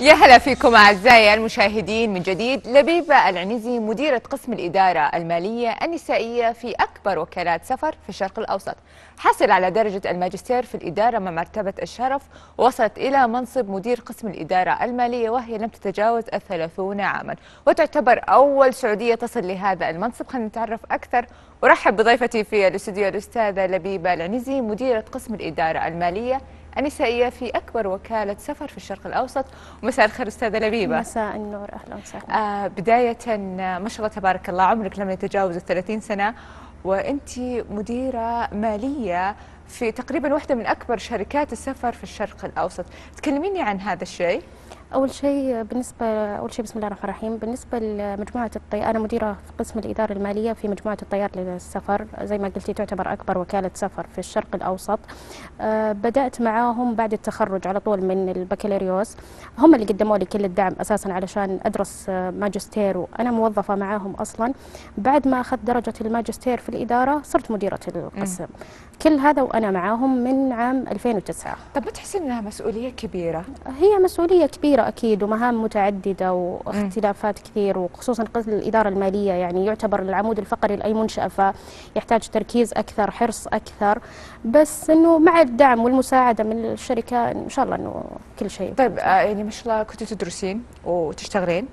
يا هلا فيكم أعزائي المشاهدين. من جديد لبيبة العنزي مديرة قسم الإدارة المالية النسائية في أكبر وكالات سفر في الشرق الأوسط. حصل على درجة الماجستير في الإدارة مع مرتبة الشرف. ووصلت إلى منصب مدير قسم الإدارة المالية وهي لم تتجاوز الثلاثون عاما. وتعتبر أول سعودية تصل لهذا المنصب. خلينا نتعرف أكثر. ورحب بضيفتي في الاستوديو الأستاذة لبيبة العنزي مديرة قسم الإدارة المالية. النسائية في أكبر وكالة سفر في الشرق الأوسط. ومساء الخير أستاذة لبيبة مساء النور. أهلا وسهلا. آه بداية ما شاء الله تبارك الله عمرك لم يتجاوز الثلاثين سنة وأنت مديرة مالية في تقريبا واحدة من أكبر شركات السفر في الشرق الأوسط. تكلميني عن هذا الشيء. أول شيء بالنسبة أول شيء بسم الله الرحمن الرحيم. بالنسبة لمجموعة الطيار أنا مديرة في قسم الإدارة المالية في مجموعة الطيار للسفر. زي ما قلتي تعتبر أكبر وكالة سفر في الشرق الأوسط. أه بدأت معاهم بعد التخرج على طول من البكالوريوس. هم اللي قدموا لي كل الدعم أساسا علشان أدرس آه، ماجستير وأنا موظفة معاهم أصلا. بعد ما أخذت درجة الماجستير في الإدارة صرت مديرة القسم. كل هذا وأنا معاهم من عام 2009 طب ما تحسين أنها مسؤولية كبيرة؟ هي مسؤولية كبيرة أكيد ومهام متعددة واختلافات كثير وخصوصا قسم الإدارة المالية يعني يعتبر العمود الفقري لأي منشأة فيحتاج تركيز أكثر حرص أكثر. بس أنه مع الدعم والمساعدة من الشركة إن شاء الله أنه كل شيء طيب آه يعني ما شاء الله كنت تدرسين وتشتغلين؟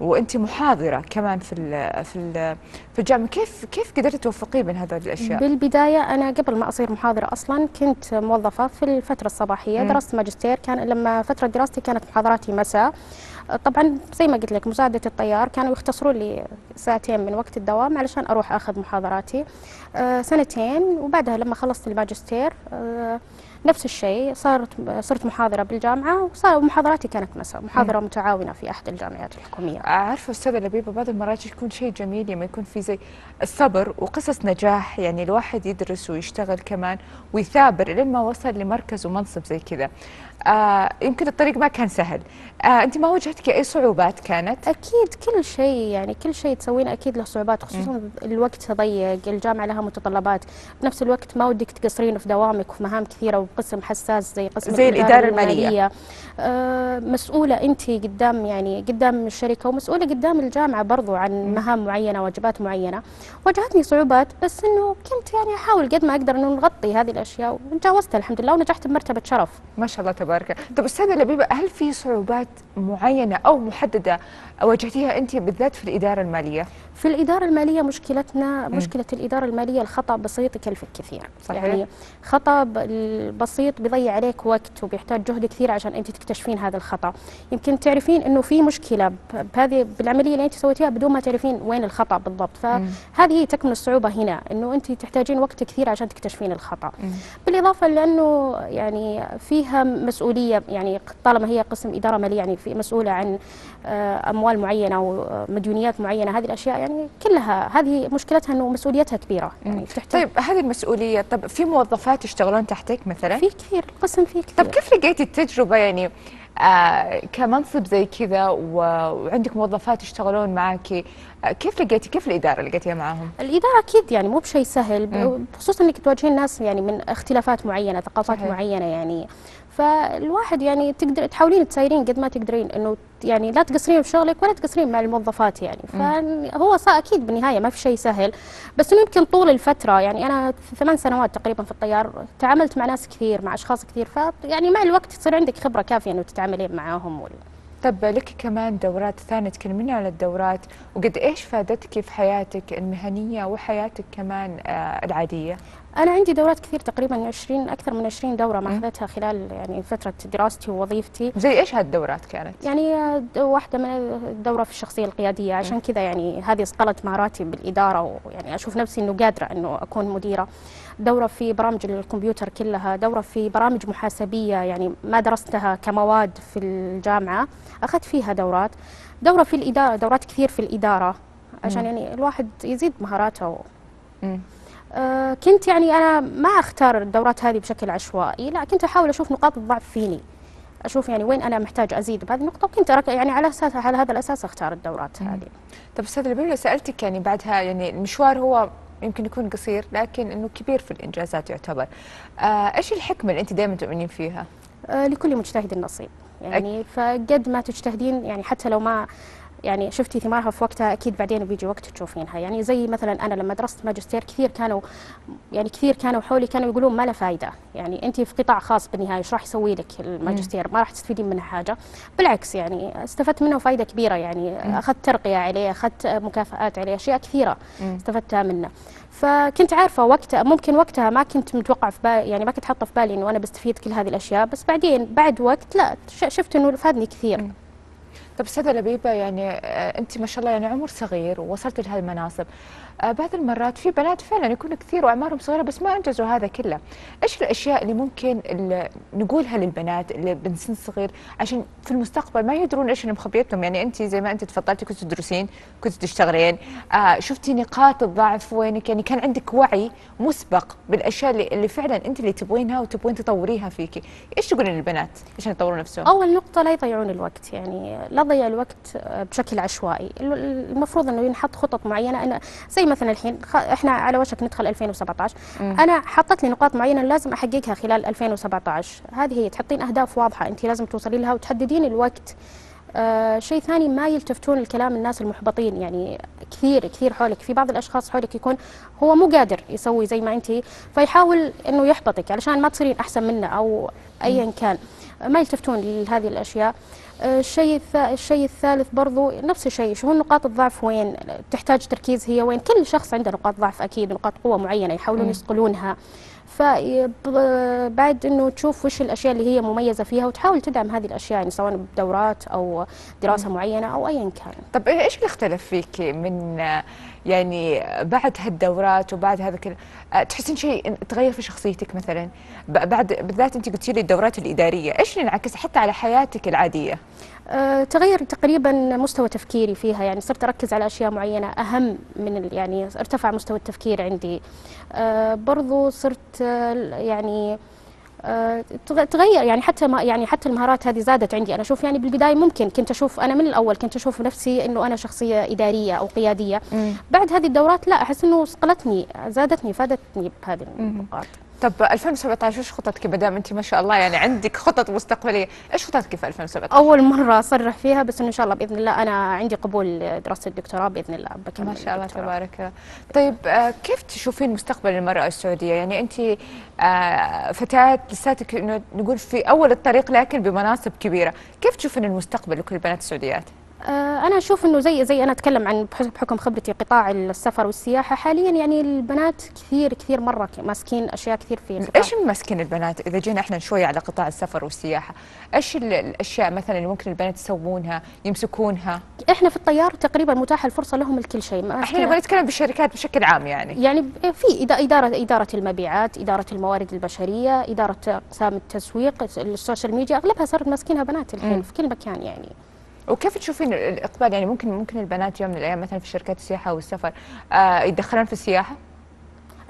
وأنت محاضرة كمان في ال في ال في الجامعة. كيف كيف قدرتي توفقي بين هذول الأشياء؟ بالبداية أنا قبل ما أصير محاضرة أصلا كنت موظفة في الفترة الصباحية مم. درست ماجستير. كان لما فترة دراستي كانت محاضراتي مساء. طبعا زي ما قلت لك مساعدة الطيار كانوا يختصروا لي ساعتين من وقت الدوام علشان أروح أخذ محاضراتي. أه سنتين وبعدها لما خلصت الماجستير أه نفس الشيء صارت صرت محاضرة بالجامعة وصار محاضراتي كانت مساء محاضرة م. متعاونة في أحد الجامعات الحكومية. عارفة أستاذة لبيبة بعض المرات يكون شيء جميل لما يكون في زي الصبر وقصص نجاح يعني الواحد يدرس ويشتغل كمان ويثابر لما وصل لمركز ومنصب زي كذا. آه يمكن الطريق ما كان سهل. آه أنت ما واجهتك أي صعوبات كانت؟ أكيد كل شيء يعني كل شيء تسوينه أكيد له صعوبات خصوصا م. الوقت ضيق الجامعة لها متطلبات. بنفس الوقت ما ودك تقصرين في دوامك وفي مهام كثيرة وقسم حساس زي قسم زي الإدارة المالية, المالية. آه مسؤولة أنت قدام يعني قدام الشركة ومسؤولة قدام الجامعة برضو عن. مهام معينة واجبات معينة. واجهتني صعوبات بس إنه كنت يعني أحاول قد ما أقدر إنه نغطي هذه الأشياء وتجاوزتها الحمد لله ونجحت بمرتبة شرف. ما شاء الله تبارك. طب أستاذة لبيبة هل في صعوبات معينة أو محددة واجهتيها أنت بالذات في الإدارة المالية؟ في الإدارة المالية مشكلتنا م. مشكلة الإدارة المالية الخطأ بسيط يكلف الكثير صحيح. يعني خطأ بسيط بيضيع عليك وقت وبيحتاج جهد كثير عشان أنت تكتشفين هذا الخطأ يمكن تعرفين أنه في مشكلة بهذه بالعملية اللي أنت سويتيها بدون ما تعرفين وين الخطأ بالضبط فهذه تكمن الصعوبة هنا أنه أنت تحتاجين وقت كثير عشان تكتشفين الخطأ م. بالإضافة لأنه يعني فيها مسؤولية يعني طالما هي قسم إدارة مالية يعني في مسؤولة عن آه، أموال معينة ومديونيات معينة هذه الأشياء يعني كلها هذه مشكلتها إنه مسؤوليتها كبيرة يعني طيب هذه المسؤولية طب في موظفات يشتغلون تحتك مثلا؟ في كثير القسم فيه كثير. طب كيف لقيتي التجربة؟ يعني آه كمنصب زي كذا وعندك موظفات يشتغلون معك آه كيف لقيتي كيف الإدارة لقيتيها معاهم؟ الإدارة أكيد يعني مو بشيء سهل خصوصا إنك تواجهين ناس يعني من اختلافات معينة ثقافات صحيح. معينة يعني. فالواحد يعني تقدر تحاولين تسايرين قد ما تقدرين إنه يعني لا تقصرين في شغلك ولا تقصرين مع الموظفات يعني. فهو أكيد بالنهاية ما في شيء سهل بس إنه يمكن طول الفترة يعني أنا ثمان سنوات تقريبا في الطيار تعاملت مع ناس كثير مع أشخاص كثير فيعني مع الوقت تصير عندك خبرة كافية إنه تتعاملين معاهم وال... طب لك كمان دورات ثانية تكلميني عن الدورات وقد إيش فادتك في حياتك المهنية وحياتك كمان آه العادية؟ أنا عندي دورات كثير تقريبا 20 أكثر من 20 دورة ما أخذتها خلال يعني فترة دراستي ووظيفتي. زي إيش هالدورات كانت؟ يعني واحدة من الدورة في الشخصية القيادية. عشان كذا يعني هذه صقلت مهاراتي بالإدارة ويعني أشوف نفسي إنه قادرة إنه أكون مديرة. دورة في برامج الكمبيوتر كلها دورة في برامج محاسبية يعني ما درستها كمواد في الجامعة أخذت فيها دورات. دورة في الإدارة دورات كثير في الإدارة عشان يعني الواحد يزيد مهاراته. آه كنت يعني أنا ما أختار الدورات هذه بشكل عشوائي لا كنت أحاول أشوف نقاط الضعف فيني أشوف يعني وين أنا محتاج أزيد بهذه النقطة وكنت يعني على أساس على هذا الأساس أختار الدورات هذه. طيب أستاذ لبيب سألتك يعني بعدها يعني المشوار هو يمكن يكون قصير لكن إنه كبير في الإنجازات يعتبر. آه إيش الحكمة اللي أنت دائما تؤمنين فيها؟ آه لكل مجتهد نصيب يعني فقد ما تجتهدين يعني حتى لو ما يعني شفتي ثمارها في وقتها أكيد بعدين بيجي وقت تشوفينها. يعني زي مثلا أنا لما درست ماجستير كثير كانوا يعني كثير كانوا حولي كانوا يقولون ما له فائده يعني انت في قطاع خاص بالنهاية إيش راح يسوي لك الماجستير؟ ما راح تستفيدين منه حاجة. بالعكس يعني استفدت منه فائده كبيرة. يعني أخذت ترقية عليه أخذت مكافآت عليه أشياء كثيرة استفدتها منه فكنت عارفة وقتها ممكن وقتها ما كنت متوقع في بالي يعني ما كنت حاطة في بالي إنه أنا بستفيد كل هذه الأشياء. بس بعدين بعد وقت لا شفت إنه فادني كثير. طب أستاذة لبيبة يعني آه، انت ما شاء الله يعني عمر صغير ووصلت لهذه المناصب. آه، بعض المرات في بنات فعلا يكونوا كثير وأعمارهم صغيرة بس ما أنجزوا هذا كله. إيش الأشياء اللي ممكن اللي نقولها للبنات اللي بسن صغير عشان في المستقبل ما يدرون إيش اللي مخبيتهم؟ يعني انت زي ما انت تفضلتي كنت تدرسين كنت تشتغلين آه شفتي نقاط الضعف وينك؟ يعني كان عندك وعي مسبق بالأشياء اللي, اللي فعلا انت اللي تبغينها وتبغين تطوريها فيكي إيش تقولين للبنات عشان يطوروا نفسهم؟ اول نقطه لا يضيعون الوقت يعني لا تضيع الوقت بشكل عشوائي. المفروض إنه ينحط خطط معينة. أنا زي مثلا الحين إحنا على وشك ندخل 2017 مم. أنا حطيت لي نقاط معينة لازم أحققها خلال 2017 هذه هي تحطين أهداف واضحة انت لازم توصلي لها وتحددين الوقت. آه شيء ثاني ما يلتفتون الكلام الناس المحبطين. يعني كثير كثير حولك. في بعض الأشخاص حولك يكون هو مو قادر يسوي زي ما انت فيحاول إنه يحبطك علشان ما تصيرين أحسن منه أو ايا كان. ما يلتفتون لهذه الأشياء. الشيء الشيء الثالث برضو نفس الشيء شو نقاط الضعف وين؟ تحتاج تركيز هي وين؟ كل شخص عنده نقاط ضعف أكيد نقاط قوة معينة يحاولون يصقلونها. فبعد إنه تشوف وش الأشياء اللي هي مميزة فيها وتحاول تدعم هذه الأشياء يعني سواء بدورات أو دراسة معينة أو ايا كان. طب إيش اللي اختلف فيك من يعني بعد هالدورات وبعد هذا كله تحسين شيء تغير في شخصيتك مثلا بعد بالذات أنت قلتي لي الدورات الإدارية، إيش اللي انعكس حتى على حياتك العادية؟ أه تغير تقريبا مستوى تفكيري فيها. يعني صرت أركز على أشياء معينة أهم من يعني ارتفع مستوى التفكير عندي. أه برضو صرت يعني أه تغير يعني حتى ما يعني حتى المهارات هذه زادت عندي. أنا أشوف يعني بالبداية ممكن كنت أشوف أنا من الأول كنت أشوف نفسي إنه أنا شخصية إدارية أو قيادية. مم. بعد هذه الدورات لا أحس إنه صقلتني زادتني فادتني بهذه النقاط. طب 2017 إيش خططك ما دام أنت ما شاء الله يعني عندك خطط مستقبلية، إيش خططك في 2017؟ أول مرة أصرح فيها بس إن شاء الله بإذن الله أنا عندي قبول دراسة الدكتوراه بإذن الله بكمل ما شاء الله تبارك الله. طيب آه كيف تشوفين مستقبل المرأة السعودية؟ يعني أنت آه فتاة لساتك نقول في أول الطريق لكن بمناصب كبيرة، كيف تشوفين المستقبل لكل البنات السعوديات؟ آه، أنا أشوف إنه زي زي أنا أتكلم عن بحكم خبرتي قطاع السفر والسياحة حاليا يعني البنات كثير كثير مرة ماسكين أشياء كثير في القطاع. إيش ماسكين البنات؟ إذا جينا إحنا شوي على قطاع السفر والسياحة إيش الأشياء مثلا اللي ممكن البنات يسوونها يمسكونها؟ إحنا في الطيار تقريبا متاحة الفرصة لهم الكل شيء إحنا نبغى نتكلم بالشركات بشكل عام يعني. يعني في إدارة إدارة المبيعات إدارة الموارد البشرية إدارة أقسام التسويق ال social media أغلبها صارت ماسكينها بنات الحين في كل مكان يعني. وكيف تشوفين الإقبال؟ يعني ممكن ممكن البنات يوم من الأيام مثلا في شركات السياحة والسفر آه يتدخلون في السياحة؟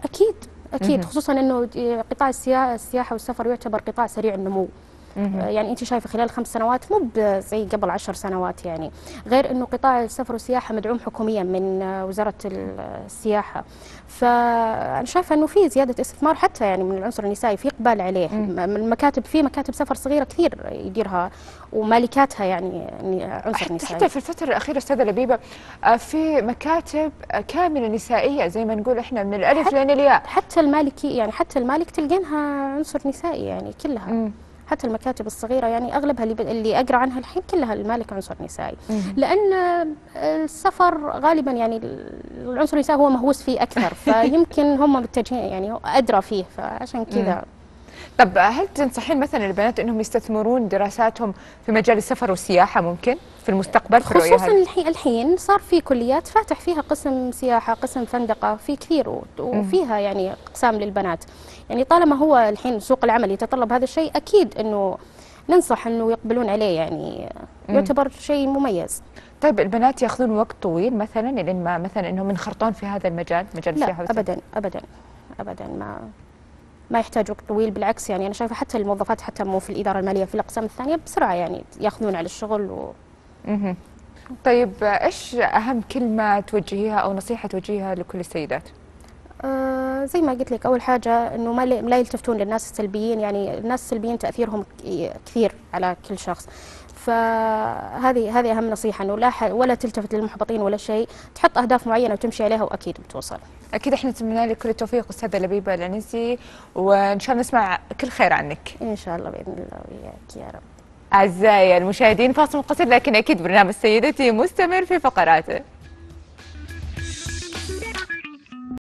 أكيد أكيد خصوصا إنه قطاع السياحة والسفر يعتبر قطاع سريع النمو. يعني انت شايفة خلال خمس سنوات مو زي قبل عشر سنوات يعني غير انه قطاع السفر والسياحة مدعوم حكوميا من وزارة السياحه فأنا شايفة انه في زيادة استثمار حتى يعني من العنصر النسائي في إقبال عليه. المكاتب في مكاتب سفر صغيرة كثير يديرها ومالكاتها يعني عنصر نسائي. حتى في الفترة الأخيرة أستاذة لبيبة آه، في مكاتب كاملة نسائية زي ما نقول إحنا من الألف لين الياء. حتى المالكي يعني حتى المالك تلقينها عنصر نسائي يعني كلها. مم. حتى المكاتب الصغيرة يعني أغلبها اللي, اللي أقرأ عنها الحين كلها المالك عنصر نسائي. لأن السفر غالبا يعني العنصر النسائي هو مهووس فيه أكثر فيمكن هم متجهين يعني أدرى فيه فعشان كذا طب هل تنصحين مثلا البنات إنهم يستثمرون دراساتهم في مجال السفر والسياحة ممكن في المستقبل في خصوصا الحين الحين صار في كليات فاتح فيها قسم سياحة قسم فندقة في كثير وفيها يعني أقسام للبنات. يعني طالما هو الحين سوق العمل يتطلب هذا الشيء أكيد إنه ننصح إنه يقبلون عليه يعني. يعتبر شيء مميز. طيب البنات ياخذون وقت طويل مثلا لين ما مثلا إنهم ينخرطون في هذا المجال مجال السياحة لا ابدا ابدا ابدا ما ما يحتاج وقت طويل بالعكس يعني أنا شايفة حتى الموظفات حتى مو في الإدارة المالية في الأقسام الثانية بسرعة يعني يأخذون على الشغل و طيب إيش أهم كلمة توجهيها أو نصيحة توجهيها لكل السيدات؟ آه زي ما قلت لك أول حاجة إنه ما لا يلتفتون للناس السلبيين يعني الناس السلبيين تأثيرهم كثير على كل شخص فهذه هذه أهم نصيحة إنه لا ولا تلتفت للمحبطين ولا شيء تحط أهداف معينة وتمشي عليها وأكيد بتوصل. أكيد إحنا نتمنى لك كل التوفيق أستاذة لبيبة العنزي وإن شاء الله نسمع كل خير عنك. إن شاء الله بإذن الله وياك يا رب. أعزائي المشاهدين فاصل قصير لكن أكيد برنامج سيدتي مستمر في فقراته.